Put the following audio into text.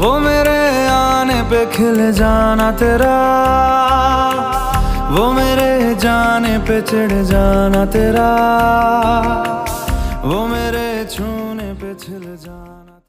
वो मेरे आने पे खिल जाना तेरा। वो मेरे जाने पे चिढ़ जाना तेरा। वो मेरे छूने पे छिल जाना